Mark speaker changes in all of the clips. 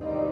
Speaker 1: Bye.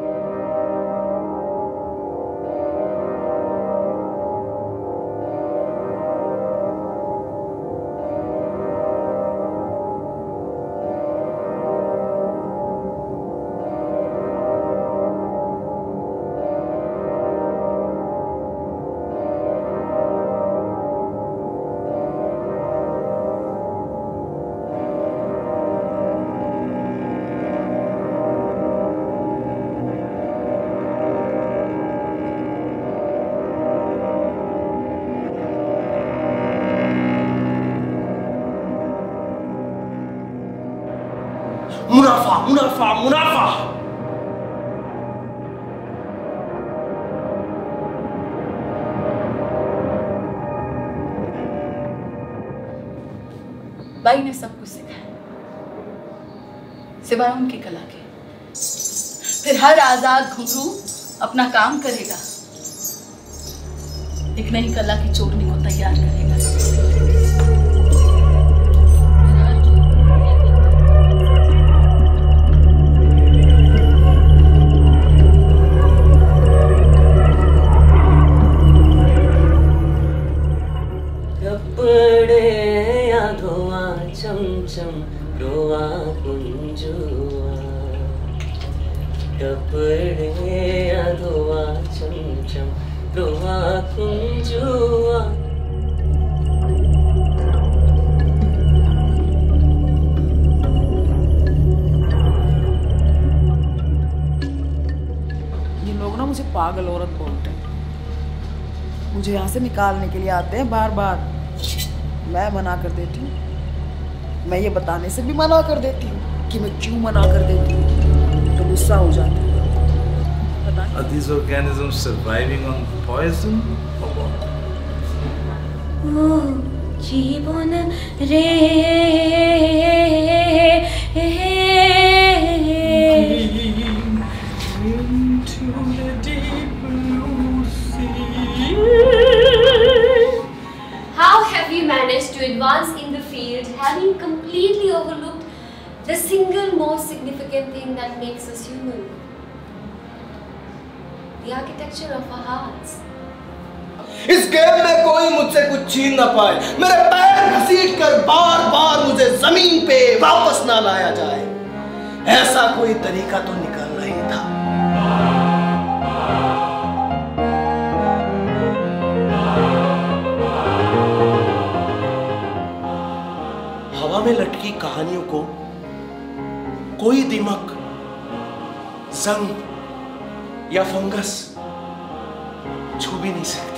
Speaker 1: मुनाफा मुनाफा मुनाफा
Speaker 2: बाई ने सब कुछ सिखाया सिवाय उनकी कला के। फिर हर आज़ाद घुंघरू अपना काम करेगा। एक नई कला की चोरनी को तैयार करेगा।
Speaker 3: ये
Speaker 4: लोग ना मुझे पागल औरत बोलते हैं। मुझे यहाँ से निकालने के लिए आते हैं बार बार मैं मना कर देती हूँ। मैं ये बताने से भी मना कर देती हूँ कि मैं क्यों मना कर देती हूँ तो गुस्सा हो जाती हूँ पता
Speaker 1: Are these organisms surviving on poison or what?
Speaker 5: জীবন রে
Speaker 1: Into the deep blue sea.
Speaker 5: How have we managed to advance in the field having completely overlooked the single most significant thing that makes us human? The architecture of our hearts.
Speaker 6: इस game में कोई मुझसे कुछ छीन ना पाए मेरे पैर घसीट कर बार बार मुझे ज़मीन पे वापस ना लाया जाए ऐसा कोई तरीका तो निकालना ही था में लटकी कहानियों को कोई दिमक जंग या फंगस छू भी नहीं सकता।